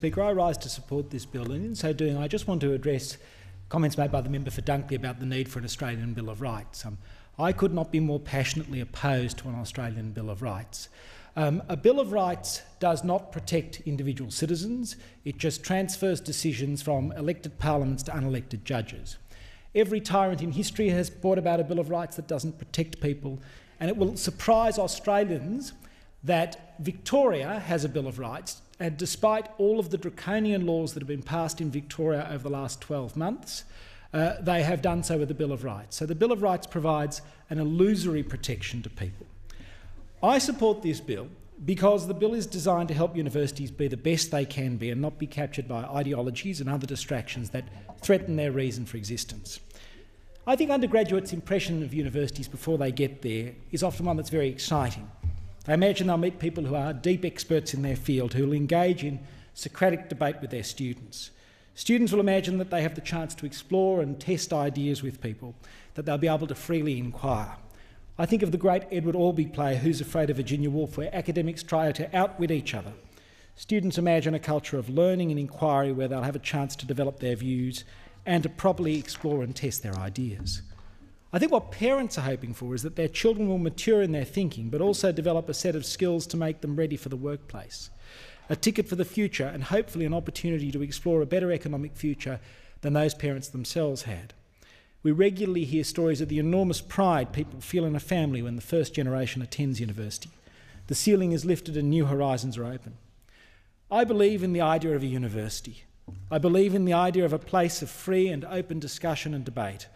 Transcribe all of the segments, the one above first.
Speaker, I rise to support this bill, and in so doing, I just want to address comments made by the member for Dunkley about the need for an Australian Bill of Rights. Um, I could not be more passionately opposed to an Australian Bill of Rights. Um, a Bill of Rights does not protect individual citizens, it just transfers decisions from elected parliaments to unelected judges. Every tyrant in history has brought about a Bill of Rights that doesn't protect people, and it will surprise Australians that Victoria has a Bill of Rights and despite all of the draconian laws that have been passed in Victoria over the last 12 months, uh, they have done so with the Bill of Rights. So the Bill of Rights provides an illusory protection to people. I support this bill because the bill is designed to help universities be the best they can be and not be captured by ideologies and other distractions that threaten their reason for existence. I think undergraduates' impression of universities before they get there is often one that's very exciting. I imagine they'll meet people who are deep experts in their field who will engage in Socratic debate with their students. Students will imagine that they have the chance to explore and test ideas with people, that they'll be able to freely inquire. I think of the great Edward Albee play, Who's Afraid of Virginia Woolf, where academics try to outwit each other. Students imagine a culture of learning and inquiry where they'll have a chance to develop their views and to properly explore and test their ideas. I think what parents are hoping for is that their children will mature in their thinking, but also develop a set of skills to make them ready for the workplace. A ticket for the future, and hopefully an opportunity to explore a better economic future than those parents themselves had. We regularly hear stories of the enormous pride people feel in a family when the first generation attends university. The ceiling is lifted and new horizons are open. I believe in the idea of a university. I believe in the idea of a place of free and open discussion and debate,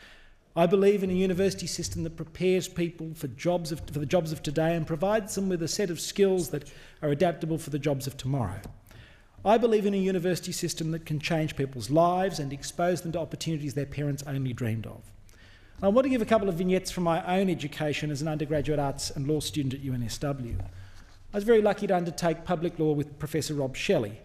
I believe in a university system that prepares people for, jobs of, for the jobs of today and provides them with a set of skills that are adaptable for the jobs of tomorrow. I believe in a university system that can change people's lives and expose them to opportunities their parents only dreamed of. I want to give a couple of vignettes from my own education as an undergraduate arts and law student at UNSW. I was very lucky to undertake public law with Professor Rob Shelley,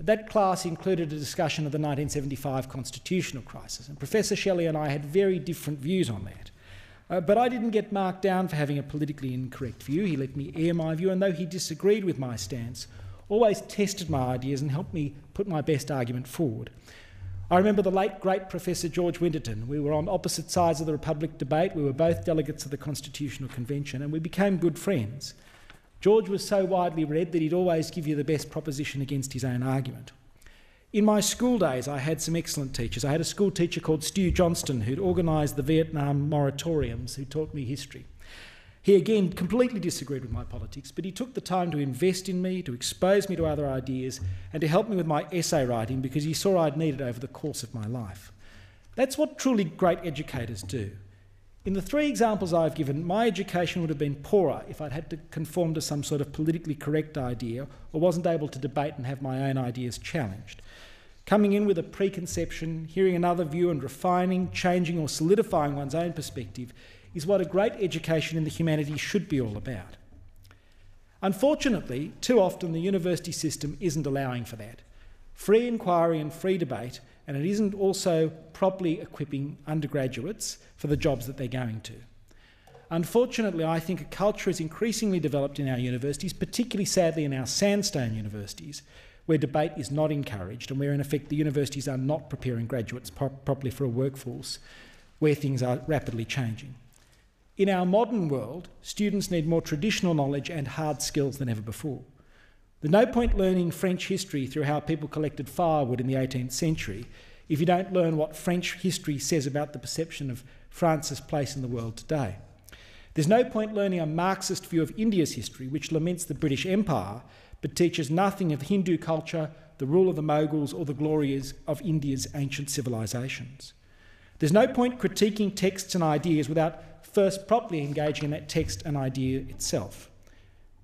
that class included a discussion of the 1975 constitutional crisis, and Professor Shelley and I had very different views on that. Uh, but I didn't get marked down for having a politically incorrect view. He let me air my view, and though he disagreed with my stance, always tested my ideas and helped me put my best argument forward. I remember the late great Professor George Winterton. We were on opposite sides of the Republic debate. We were both delegates of the Constitutional Convention, and we became good friends. George was so widely read that he'd always give you the best proposition against his own argument. In my school days, I had some excellent teachers. I had a school teacher called Stu Johnston who'd organised the Vietnam moratoriums, who taught me history. He again completely disagreed with my politics, but he took the time to invest in me, to expose me to other ideas, and to help me with my essay writing because he saw I'd need it over the course of my life. That's what truly great educators do. In the three examples I've given, my education would have been poorer if I'd had to conform to some sort of politically correct idea or wasn't able to debate and have my own ideas challenged. Coming in with a preconception, hearing another view and refining, changing or solidifying one's own perspective is what a great education in the humanities should be all about. Unfortunately, too often the university system isn't allowing for that. Free inquiry and free debate and it isn't also properly equipping undergraduates for the jobs that they're going to. Unfortunately, I think a culture is increasingly developed in our universities, particularly sadly in our sandstone universities, where debate is not encouraged and where, in effect, the universities are not preparing graduates pro properly for a workforce where things are rapidly changing. In our modern world, students need more traditional knowledge and hard skills than ever before. There's no point learning French history through how people collected firewood in the 18th century if you don't learn what French history says about the perception of France's place in the world today. There's no point learning a Marxist view of India's history, which laments the British Empire, but teaches nothing of Hindu culture, the rule of the Mughals, or the glories of India's ancient civilizations. There's no point critiquing texts and ideas without first properly engaging in that text and idea itself.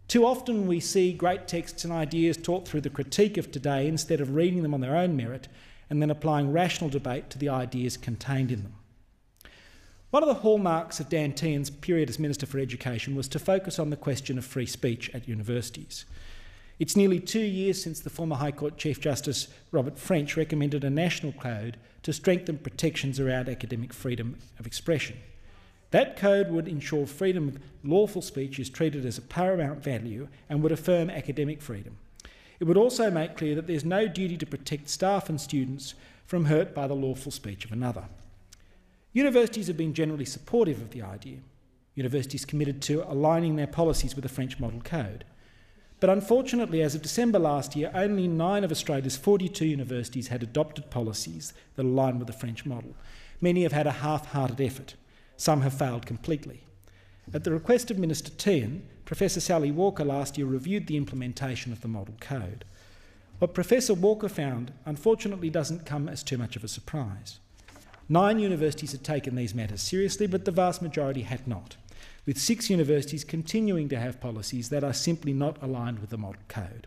Too often we see great texts and ideas taught through the critique of today instead of reading them on their own merit and then applying rational debate to the ideas contained in them. One of the hallmarks of Dan period as Minister for Education was to focus on the question of free speech at universities. It's nearly two years since the former High Court Chief Justice Robert French recommended a national code to strengthen protections around academic freedom of expression. That code would ensure freedom of lawful speech is treated as a paramount value and would affirm academic freedom. It would also make clear that there's no duty to protect staff and students from hurt by the lawful speech of another. Universities have been generally supportive of the idea. Universities committed to aligning their policies with the French Model Code. But unfortunately, as of December last year, only nine of Australia's 42 universities had adopted policies that align with the French model. Many have had a half hearted effort. Some have failed completely. At the request of Minister Tehan, Professor Sally Walker last year reviewed the implementation of the Model Code. What Professor Walker found, unfortunately, doesn't come as too much of a surprise. Nine universities had taken these matters seriously, but the vast majority had not, with six universities continuing to have policies that are simply not aligned with the Model Code.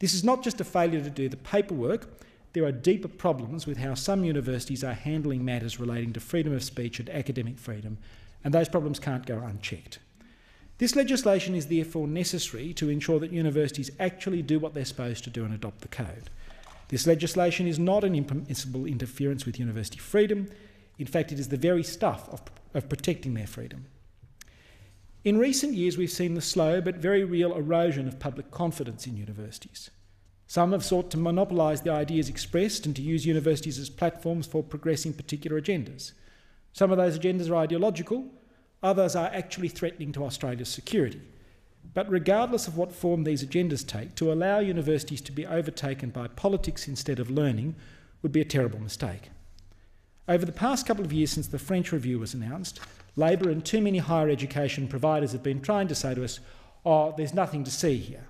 This is not just a failure to do the paperwork, there are deeper problems with how some universities are handling matters relating to freedom of speech and academic freedom, and those problems can't go unchecked. This legislation is therefore necessary to ensure that universities actually do what they're supposed to do and adopt the code. This legislation is not an impermissible interference with university freedom. In fact, it is the very stuff of, of protecting their freedom. In recent years, we've seen the slow but very real erosion of public confidence in universities. Some have sought to monopolise the ideas expressed and to use universities as platforms for progressing particular agendas. Some of those agendas are ideological, others are actually threatening to Australia's security. But regardless of what form these agendas take, to allow universities to be overtaken by politics instead of learning would be a terrible mistake. Over the past couple of years since the French Review was announced, Labor and too many higher education providers have been trying to say to us, oh, there's nothing to see here.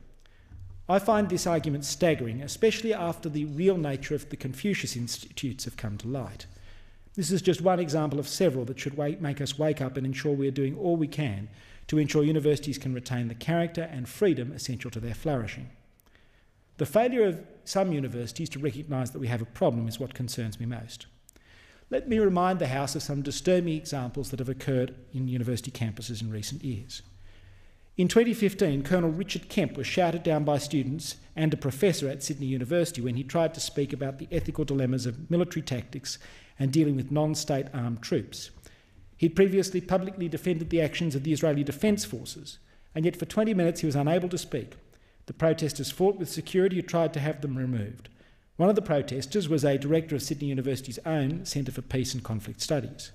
I find this argument staggering, especially after the real nature of the Confucius Institutes have come to light. This is just one example of several that should wake, make us wake up and ensure we are doing all we can to ensure universities can retain the character and freedom essential to their flourishing. The failure of some universities to recognise that we have a problem is what concerns me most. Let me remind the House of some disturbing examples that have occurred in university campuses in recent years. In 2015, Colonel Richard Kemp was shouted down by students and a professor at Sydney University when he tried to speak about the ethical dilemmas of military tactics and dealing with non state armed troops. He'd previously publicly defended the actions of the Israeli Defence Forces, and yet for 20 minutes he was unable to speak. The protesters fought with security who tried to have them removed. One of the protesters was a director of Sydney University's own Centre for Peace and Conflict Studies.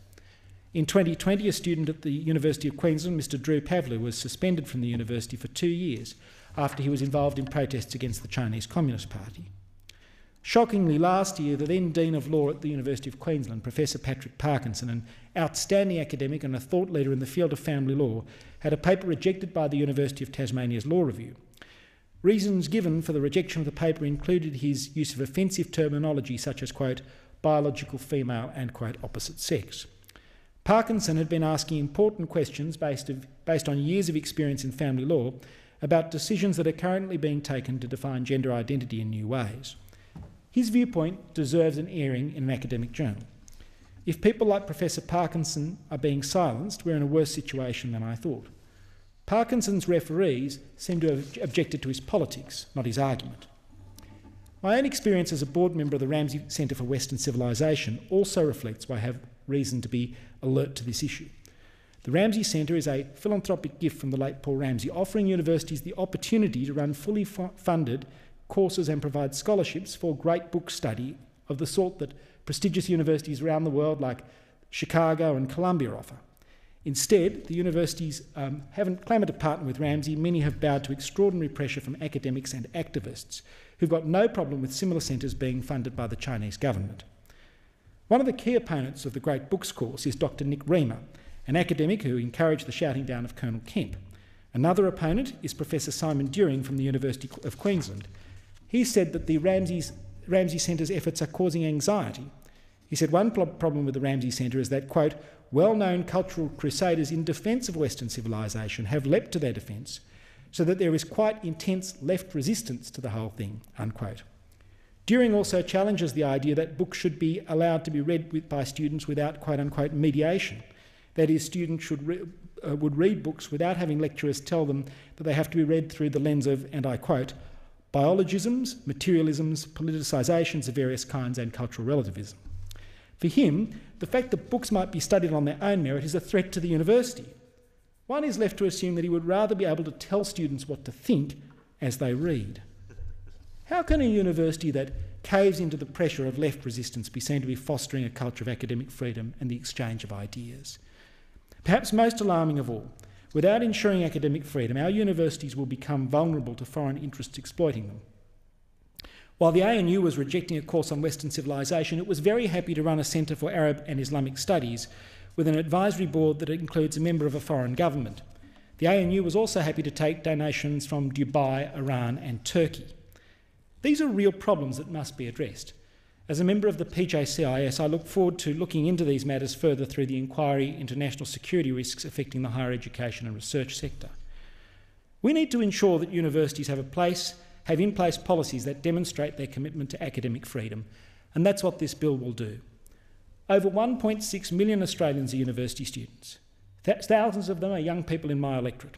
In 2020, a student at the University of Queensland, Mr Drew Pavlou, was suspended from the university for two years after he was involved in protests against the Chinese Communist Party. Shockingly, last year, the then Dean of Law at the University of Queensland, Professor Patrick Parkinson, an outstanding academic and a thought leader in the field of family law, had a paper rejected by the University of Tasmania's Law Review. Reasons given for the rejection of the paper included his use of offensive terminology such as, quote, biological female and, quote, opposite sex. Parkinson had been asking important questions based, of, based on years of experience in family law about decisions that are currently being taken to define gender identity in new ways. His viewpoint deserves an airing in an academic journal. If people like Professor Parkinson are being silenced, we're in a worse situation than I thought. Parkinson's referees seem to have objected to his politics, not his argument. My own experience as a board member of the Ramsay Centre for Western Civilisation also reflects why I have reason to be alert to this issue. The Ramsay Centre is a philanthropic gift from the late Paul Ramsay, offering universities the opportunity to run fully funded courses and provide scholarships for great book study of the sort that prestigious universities around the world like Chicago and Columbia offer. Instead, the universities um, haven't clamoured to partner with Ramsay. Many have bowed to extraordinary pressure from academics and activists who've got no problem with similar centres being funded by the Chinese government. One of the key opponents of the Great Books course is Dr Nick Riemer, an academic who encouraged the shouting down of Colonel Kemp. Another opponent is Professor Simon During from the University of Queensland. He said that the Ramsay Centre's efforts are causing anxiety. He said one problem with the Ramsay Centre is that, quote, well known cultural crusaders in defence of Western civilisation have leapt to their defence, so that there is quite intense left resistance to the whole thing, unquote. During also challenges the idea that books should be allowed to be read with, by students without quote unquote mediation. That is, students should re, uh, would read books without having lecturers tell them that they have to be read through the lens of, and I quote, biologisms, materialisms, politicisations of various kinds, and cultural relativism. For him, the fact that books might be studied on their own merit is a threat to the university. One is left to assume that he would rather be able to tell students what to think as they read. How can a university that caves into the pressure of left resistance be seen to be fostering a culture of academic freedom and the exchange of ideas? Perhaps most alarming of all, without ensuring academic freedom, our universities will become vulnerable to foreign interests exploiting them. While the ANU was rejecting a course on Western civilization, it was very happy to run a Centre for Arab and Islamic Studies with an advisory board that includes a member of a foreign government. The ANU was also happy to take donations from Dubai, Iran, and Turkey. These are real problems that must be addressed. As a member of the PJCIS, I look forward to looking into these matters further through the inquiry into national security risks affecting the higher education and research sector. We need to ensure that universities have a place, have in place policies that demonstrate their commitment to academic freedom, and that's what this bill will do. Over 1.6 million Australians are university students. Thousands of them are young people in my electorate.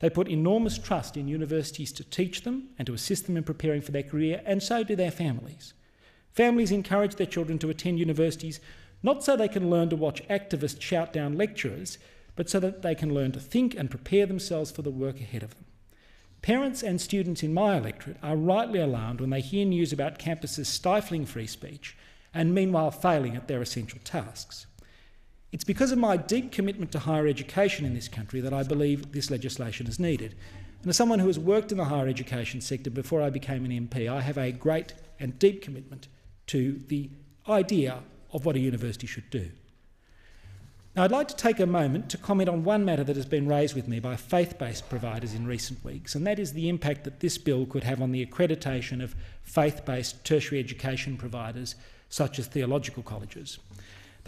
They put enormous trust in universities to teach them and to assist them in preparing for their career, and so do their families. Families encourage their children to attend universities not so they can learn to watch activists shout down lecturers, but so that they can learn to think and prepare themselves for the work ahead of them. Parents and students in my electorate are rightly alarmed when they hear news about campuses stifling free speech and meanwhile failing at their essential tasks. It's because of my deep commitment to higher education in this country that I believe this legislation is needed. And as someone who has worked in the higher education sector before I became an MP, I have a great and deep commitment to the idea of what a university should do. Now, I'd like to take a moment to comment on one matter that has been raised with me by faith based providers in recent weeks, and that is the impact that this bill could have on the accreditation of faith based tertiary education providers, such as theological colleges.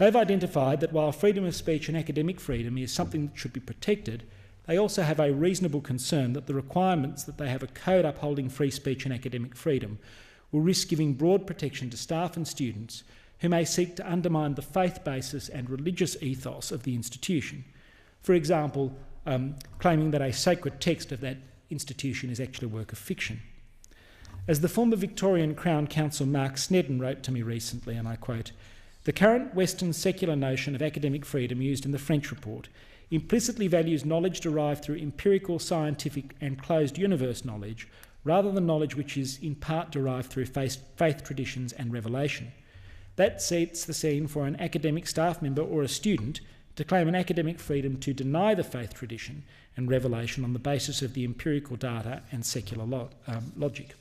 They've identified that while freedom of speech and academic freedom is something that should be protected, they also have a reasonable concern that the requirements that they have a code upholding free speech and academic freedom will risk giving broad protection to staff and students who may seek to undermine the faith basis and religious ethos of the institution. For example, um, claiming that a sacred text of that institution is actually a work of fiction. As the former Victorian Crown Counsel Mark Sneddon wrote to me recently, and I quote, the current Western secular notion of academic freedom used in the French report implicitly values knowledge derived through empirical, scientific, and closed universe knowledge rather than knowledge which is in part derived through faith, faith traditions and revelation. That sets the scene for an academic staff member or a student to claim an academic freedom to deny the faith tradition and revelation on the basis of the empirical data and secular lo um, logic.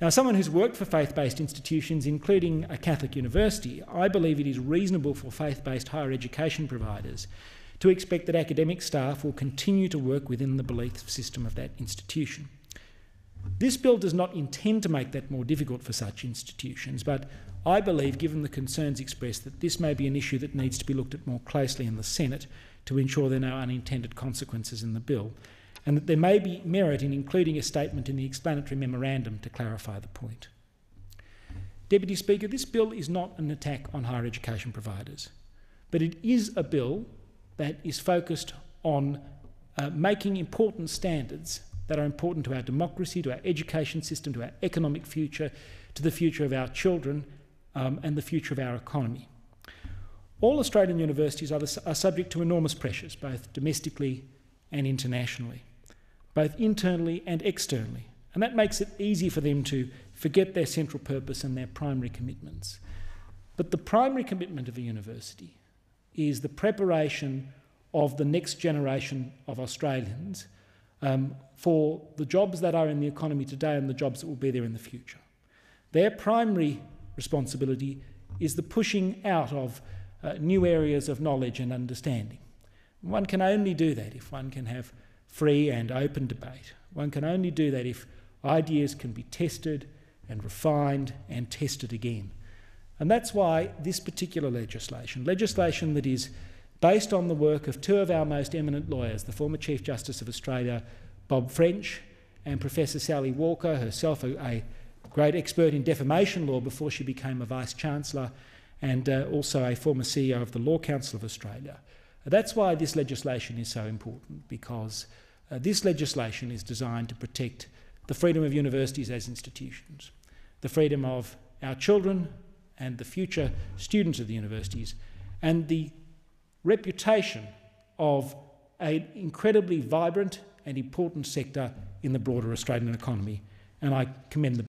Now, as someone who's worked for faith based institutions, including a Catholic university, I believe it is reasonable for faith based higher education providers to expect that academic staff will continue to work within the belief system of that institution. This bill does not intend to make that more difficult for such institutions, but I believe, given the concerns expressed, that this may be an issue that needs to be looked at more closely in the Senate to ensure there are no unintended consequences in the bill and that there may be merit in including a statement in the explanatory memorandum to clarify the point. Deputy Speaker, this bill is not an attack on higher education providers, but it is a bill that is focused on uh, making important standards that are important to our democracy, to our education system, to our economic future, to the future of our children, um, and the future of our economy. All Australian universities are, the, are subject to enormous pressures, both domestically and internationally both internally and externally. And that makes it easy for them to forget their central purpose and their primary commitments. But the primary commitment of a university is the preparation of the next generation of Australians um, for the jobs that are in the economy today and the jobs that will be there in the future. Their primary responsibility is the pushing out of uh, new areas of knowledge and understanding. One can only do that if one can have free and open debate. One can only do that if ideas can be tested and refined and tested again. And that's why this particular legislation, legislation that is based on the work of two of our most eminent lawyers, the former Chief Justice of Australia, Bob French, and Professor Sally Walker, herself a, a great expert in defamation law before she became a Vice Chancellor, and uh, also a former CEO of the Law Council of Australia. That's why this legislation is so important, because uh, this legislation is designed to protect the freedom of universities as institutions, the freedom of our children and the future students of the universities, and the reputation of an incredibly vibrant and important sector in the broader Australian economy. And I commend the